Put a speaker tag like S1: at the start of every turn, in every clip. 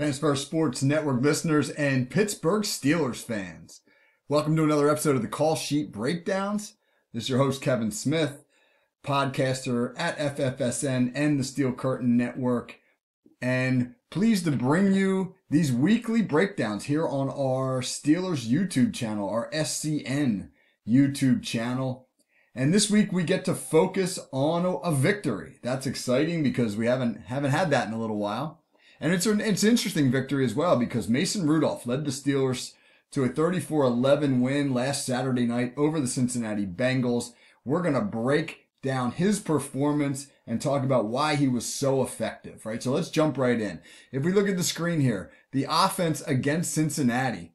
S1: Fans First Sports Network listeners and Pittsburgh Steelers fans. Welcome to another episode of the Call Sheet Breakdowns. This is your host, Kevin Smith, podcaster at FFSN and the Steel Curtain Network, and pleased to bring you these weekly breakdowns here on our Steelers YouTube channel, our SCN YouTube channel. And this week we get to focus on a victory. That's exciting because we haven't haven't had that in a little while. And it's an, it's an interesting victory as well because Mason Rudolph led the Steelers to a 34-11 win last Saturday night over the Cincinnati Bengals. We're going to break down his performance and talk about why he was so effective, right? So let's jump right in. If we look at the screen here, the offense against Cincinnati,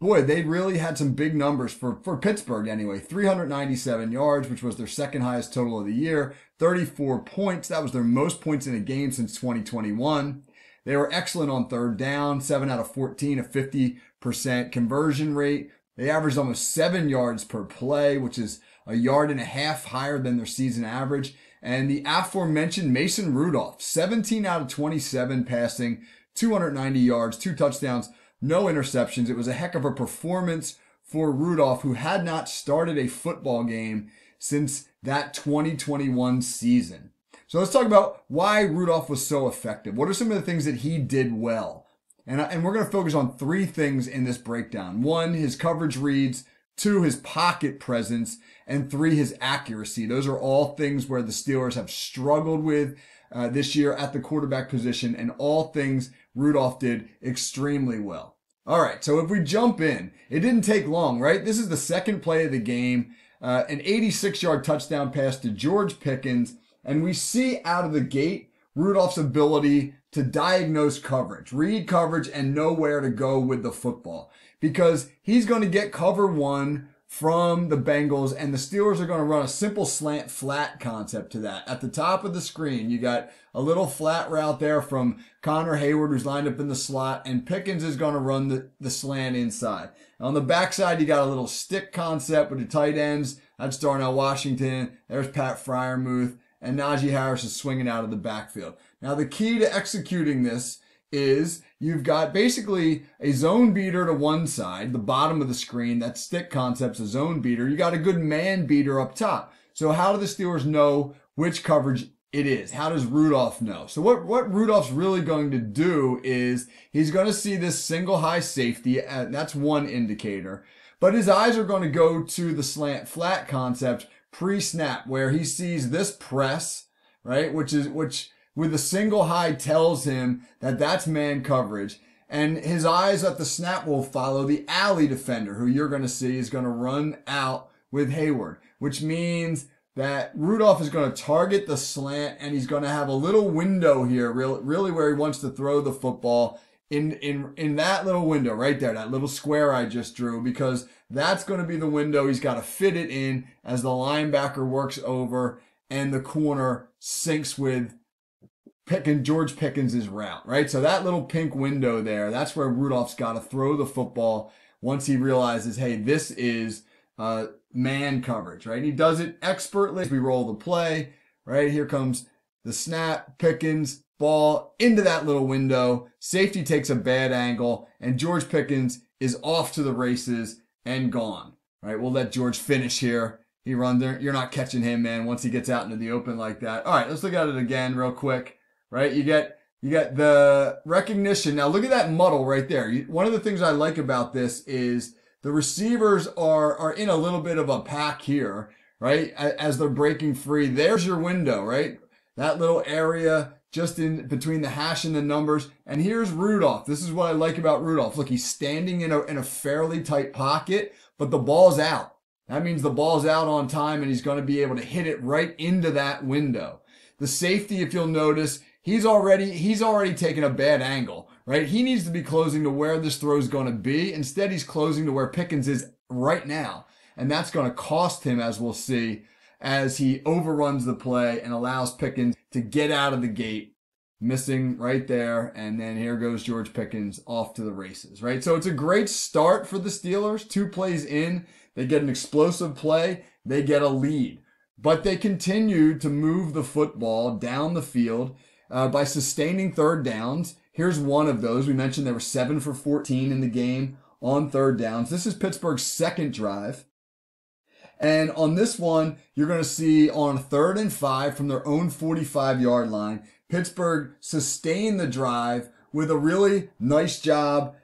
S1: boy, they really had some big numbers for, for Pittsburgh anyway. 397 yards, which was their second highest total of the year. 34 points. That was their most points in a game since 2021. They were excellent on third down, 7 out of 14, a 50% conversion rate. They averaged almost 7 yards per play, which is a yard and a half higher than their season average. And the aforementioned Mason Rudolph, 17 out of 27 passing, 290 yards, two touchdowns, no interceptions. It was a heck of a performance for Rudolph, who had not started a football game since that 2021 season. So let's talk about why Rudolph was so effective. What are some of the things that he did well? And, and we're going to focus on three things in this breakdown. One, his coverage reads. Two, his pocket presence. And three, his accuracy. Those are all things where the Steelers have struggled with uh, this year at the quarterback position and all things Rudolph did extremely well. All right. So if we jump in, it didn't take long, right? This is the second play of the game. Uh, an 86 yard touchdown pass to George Pickens and we see out of the gate Rudolph's ability to diagnose coverage, read coverage, and know where to go with the football. Because he's going to get cover one from the Bengals, and the Steelers are going to run a simple slant flat concept to that. At the top of the screen, you got a little flat route there from Connor Heyward, who's lined up in the slot, and Pickens is going to run the, the slant inside. On the backside, you got a little stick concept with the tight ends. That's Darnell Washington. There's Pat Freiermuth and Najee Harris is swinging out of the backfield. Now, the key to executing this is you've got basically a zone beater to one side, the bottom of the screen. That stick concept's a zone beater. You got a good man beater up top. So how do the Steelers know which coverage it is? How does Rudolph know? So what, what Rudolph's really going to do is he's going to see this single high safety. And that's one indicator. But his eyes are going to go to the slant flat concept pre-snap where he sees this press, right? Which is, which with a single high tells him that that's man coverage. And his eyes at the snap will follow the alley defender who you're going to see is going to run out with Heyward, which means that Rudolph is going to target the slant and he's going to have a little window here, really where he wants to throw the football in, in, in that little window right there, that little square I just drew, because that's going to be the window. He's got to fit it in as the linebacker works over and the corner syncs with Pickens, George Pickens' route, right? So that little pink window there, that's where Rudolph's got to throw the football once he realizes, hey, this is uh, man coverage, right? He does it expertly. We roll the play, right? Here comes the snap, Pickens, ball into that little window. Safety takes a bad angle, and George Pickens is off to the races and gone. Right, we'll let George finish here. He runs there. You're not catching him, man. Once he gets out into the open like that. All right, let's look at it again real quick. Right, you get you get the recognition. Now look at that muddle right there. One of the things I like about this is the receivers are are in a little bit of a pack here, right? As they're breaking free. There's your window, right? That little area just in between the hash and the numbers. And here's Rudolph. This is what I like about Rudolph. Look, he's standing in a, in a fairly tight pocket, but the ball's out. That means the ball's out on time and he's going to be able to hit it right into that window. The safety, if you'll notice, he's already, he's already taken a bad angle, right? He needs to be closing to where this throw is going to be. Instead, he's closing to where Pickens is right now. And that's going to cost him, as we'll see, as he overruns the play and allows Pickens to get out of the gate, missing right there. And then here goes George Pickens off to the races, right? So it's a great start for the Steelers. Two plays in, they get an explosive play, they get a lead. But they continue to move the football down the field uh, by sustaining third downs, Here's one of those. We mentioned there were seven for 14 in the game on third downs. This is Pittsburgh's second drive. And on this one, you're going to see on third and five from their own 45 yard line, Pittsburgh sustain the drive with a really nice job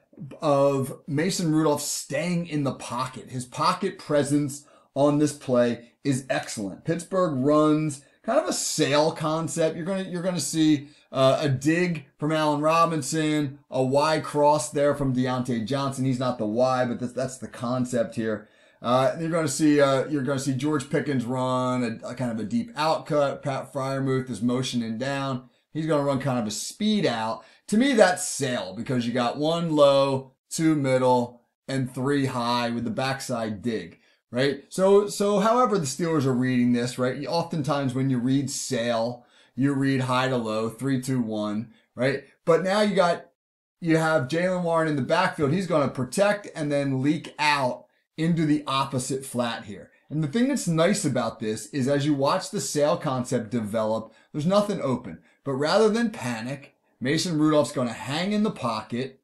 S1: of Mason Rudolph staying in the pocket. His pocket presence on this play is excellent. Pittsburgh runs kind of a sail concept. You're gonna you're gonna see uh, a dig from Allen Robinson, a Y cross there from Diontae Johnson. He's not the Y, but that's, that's the concept here. Uh, you're going to see uh, you're going to see George Pickens run a, a, kind of a deep out cut. Pat Freiermuth is motioning down. He's going to run kind of a speed out. To me, that's sail because you got one low, two middle, and three high with the backside dig right? So, so however the Steelers are reading this, right? Oftentimes when you read sail, you read high to low, three, two, one, right? But now you got, you have Jaylen Warren in the backfield. He's going to protect and then leak out into the opposite flat here. And the thing that's nice about this is as you watch the sail concept develop, there's nothing open. But rather than panic, Mason Rudolph's going to hang in the pocket,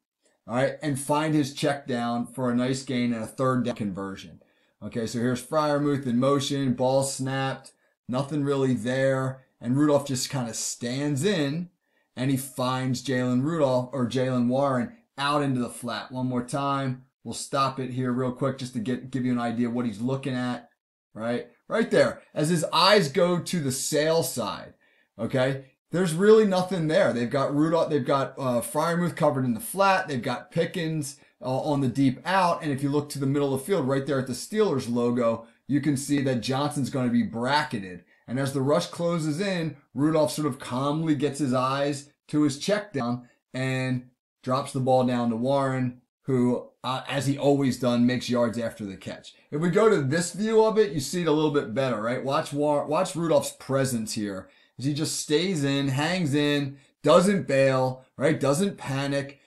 S1: all right, and find his check down for a nice gain and a third down conversion. Okay, so here's Freiermuth in motion, ball snapped, nothing really there, and Rudolph just kind of stands in and he finds Jaylen Rudolph or Jaylen Warren out into the flat. One more time. We'll stop it here real quick just to get give you an idea what he's looking at. Right? Right there. As his eyes go to the sail side. Okay? There's really nothing there. They've got Rudolph, they've got uh, Freiermuth covered in the flat. They've got Pickens uh, on the deep out. And if you look to the middle of the field, right there at the Steelers logo, you can see that Johnson's going to be bracketed. And as the rush closes in, Rudolph sort of calmly gets his eyes to his check down and drops the ball down to Warren, who, uh, as he always done, makes yards after the catch. If we go to this view of it, you see it a little bit better, right? Watch War- watch Rudolph's presence here he just stays in, hangs in, doesn't bail, right? Doesn't panic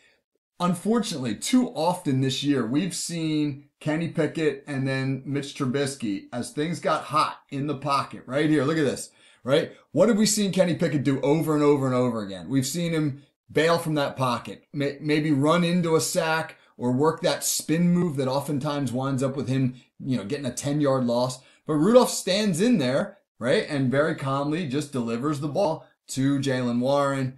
S1: unfortunately, too often this year, we've seen Kenny Pickett and then Mitch Trubisky as things got hot in the pocket. Right here, look at this. Right? What have we seen Kenny Pickett do over and over and over again? We've seen him bail from that pocket, maybe run into a sack or work that spin move that oftentimes winds up with him, you know, getting a 10 yard loss. But Rudolph stands in there, right? And very calmly just delivers the ball to Jaylen Warren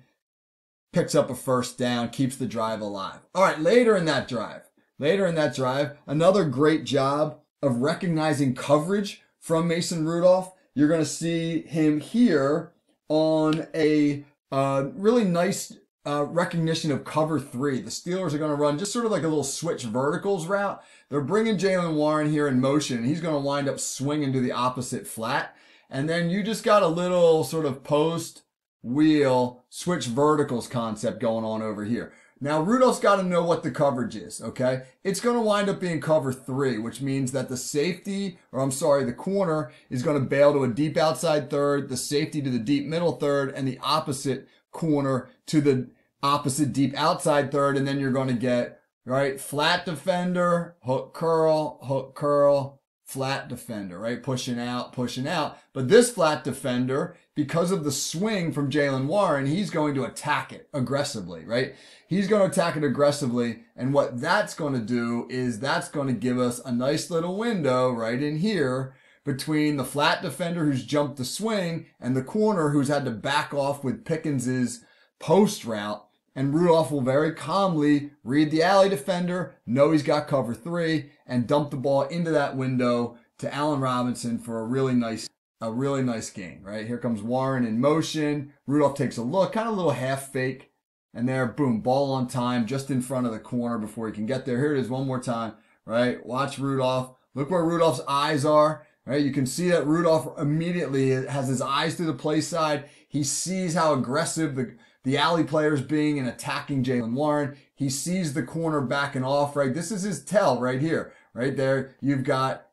S1: picks up a first down, keeps the drive alive. All right, later in that drive, later in that drive, another great job of recognizing coverage from Mason Rudolph. You're going to see him here on a uh, really nice uh, recognition of cover three. The Steelers are going to run just sort of like a little switch verticals route. They're bringing Jaylen Warren here in motion, he's going to wind up swinging to the opposite flat. And then you just got a little sort of post wheel, switch verticals concept going on over here. Now, Rudolph's got to know what the coverage is, okay? It's going to wind up being cover three, which means that the safety, or I'm sorry, the corner is going to bail to a deep outside third, the safety to the deep middle third, and the opposite corner to the opposite deep outside third. And then you're going to get, right, flat defender, hook curl, hook curl, flat defender, right? Pushing out, pushing out. But this flat defender, because of the swing from Jaylen Warren, he's going to attack it aggressively, right? He's going to attack it aggressively. And what that's going to do is that's going to give us a nice little window right in here between the flat defender who's jumped the swing and the corner who's had to back off with Pickens's post route. And Rudolph will very calmly read the alley defender, know he's got cover three, and dump the ball into that window to Allen Robinson for a really nice a really nice gain, right? Here comes Warren in motion. Rudolph takes a look, kind of a little half fake. And there, boom, ball on time, just in front of the corner before he can get there. Here it is one more time, right? Watch Rudolph. Look where Rudolph's eyes are, right? You can see that Rudolph immediately has his eyes to the play side. He sees how aggressive the, the alley players being and attacking Jaylen Warren. He sees the corner backing off, right? This is his tell right here, right there. You've got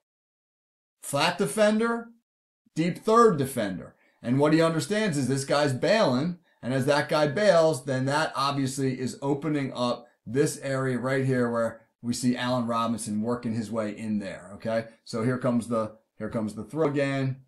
S1: flat defender, deep third defender. And what he understands is this guy's bailing. And as that guy bails, then that obviously is opening up this area right here where we see Allen Robinson working his way in there. Okay. So here comes the, here comes the throw again.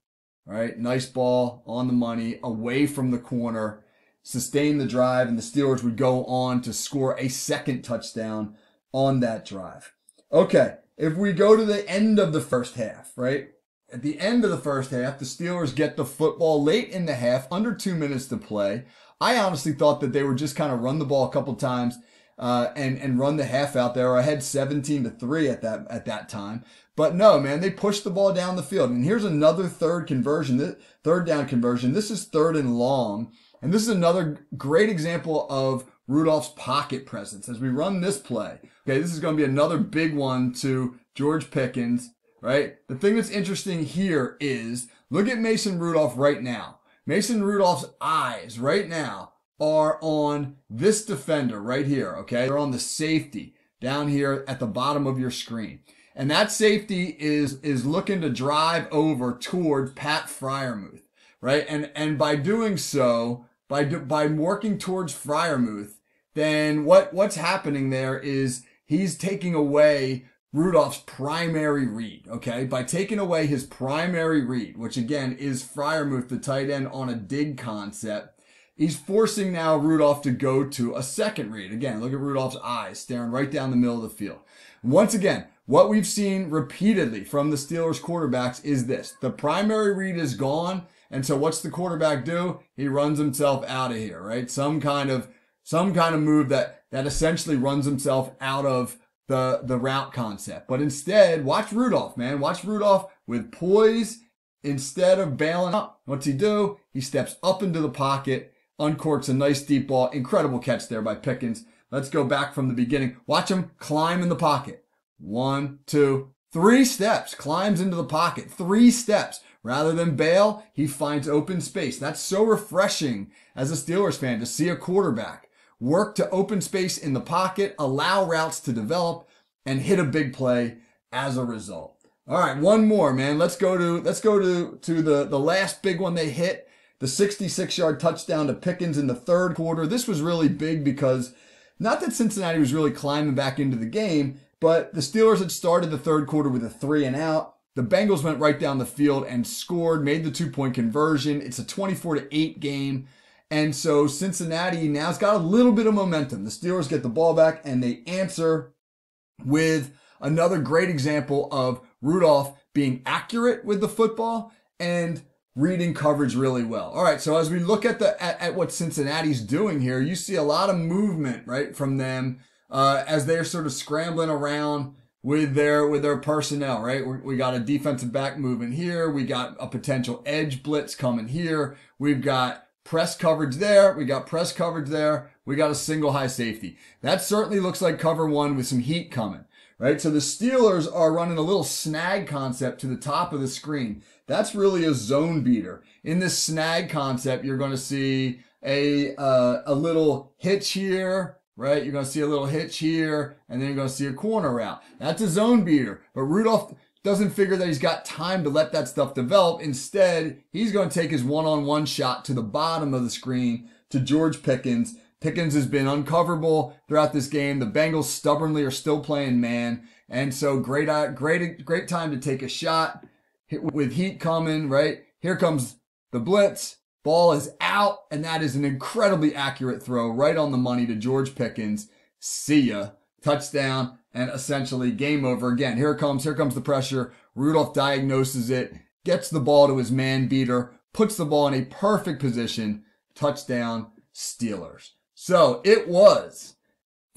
S1: All right. Nice ball on the money away from the corner. Sustain the drive, and the Steelers would go on to score a second touchdown on that drive. Okay, if we go to the end of the first half, right? At the end of the first half, the Steelers get the football late in the half, under two minutes to play. I honestly thought that they would just kind of run the ball a couple times uh, and and run the half out there. I had 17 to three at that at that time, but no, man, they pushed the ball down the field. And here's another third conversion, third down conversion. This is third and long, and this is another great example of Rudolph's pocket presence as we run this play. Okay, this is going to be another big one to George Pickens. Right. The thing that's interesting here is look at Mason Rudolph right now. Mason Rudolph's eyes right now are on this defender right here, okay? They're on the safety down here at the bottom of your screen. And that safety is is looking to drive over toward Pat Freiermuth, right? And and by doing so, by by working towards Freiermuth, then what what's happening there is he's taking away Rudolph's primary read, okay? By taking away his primary read, which again is Freiermuth, the tight end on a dig concept, He's forcing now Rudolph to go to a second read. Again, look at Rudolph's eyes staring right down the middle of the field. Once again, what we've seen repeatedly from the Steelers quarterbacks is this. The primary read is gone. And so what's the quarterback do? He runs himself out of here, right? Some kind of, some kind of move that, that essentially runs himself out of the, the route concept. But instead, watch Rudolph, man. Watch Rudolph with poise instead of bailing up. What's he do? He steps up into the pocket uncorks a nice deep ball. Incredible catch there by Pickens. Let's go back from the beginning. Watch him climb in the pocket. One, two, three steps. Climbs into the pocket. Three steps. Rather than bail, he finds open space. That's so refreshing as a Steelers fan to see a quarterback work to open space in the pocket, allow routes to develop, and hit a big play as a result. All right, one more, man. Let's go to let's go to to the the last big one they hit the 66 yard touchdown to Pickens in the third quarter. This was really big because not that Cincinnati was really climbing back into the game, but the Steelers had started the third quarter with a three and out. The Bengals went right down the field and scored, made the two point conversion. It's a 24 to 8 game. And so Cincinnati now's got a little bit of momentum. The Steelers get the ball back and they answer with another great example of Rudolph being accurate with the football and reading coverage really well. All right, so as we look at the at, at what Cincinnati's doing here, you see a lot of movement right from them uh, as they're sort of scrambling around with their with their personnel. Right, we we got a defensive back moving here. We got a potential edge blitz coming here. We've got press coverage there. We got press coverage there. We got a single high safety. That certainly looks like cover one with some heat coming right? So the Steelers are running a little snag concept to the top of the screen. That's really a zone beater. In this snag concept, you're going to see a uh, a little hitch here, right? You're going to see a little hitch here, and then you're going to see a corner route. That's a zone beater. But Rudolph doesn't figure that he's got time to let that stuff develop. Instead, he's going to take his one-on-one shot to the bottom of the screen to George Pickens Pickens has been uncoverable throughout this game. The Bengals stubbornly are still playing man. And so great, uh, great, great time to take a shot with heat coming, right? Here comes the blitz. Ball is out, and that is an incredibly accurate throw right on the money to George Pickens. See ya. Touchdown and essentially game over again. Here comes, here comes the pressure. Rudolph diagnoses it, gets the ball to his man beater, puts the ball in a perfect position. Touchdown, Steelers. So it was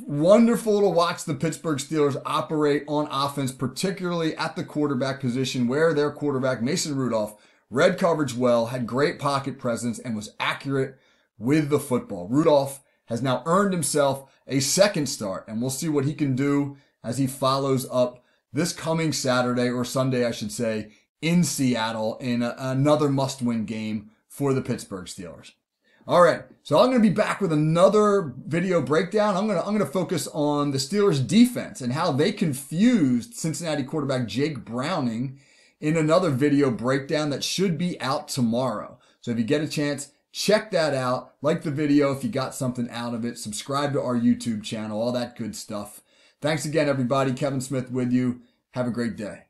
S1: wonderful to watch the Pittsburgh Steelers operate on offense, particularly at the quarterback position where their quarterback, Mason Rudolph, read coverage well, had great pocket presence, and was accurate with the football. Rudolph has now earned himself a second start, and we'll see what he can do as he follows up this coming Saturday or Sunday, I should say, in Seattle in a, another must win game for the Pittsburgh Steelers. All right. So I'm going to be back with another video breakdown. I'm going to, I'm going to focus on the Steelers defense and how they confused Cincinnati quarterback Jake Browning in another video breakdown that should be out tomorrow. So if you get a chance, check that out. Like the video if you got something out of it. Subscribe to our YouTube channel, all that good stuff. Thanks again, everybody. Kevin Smith with you. Have a great day.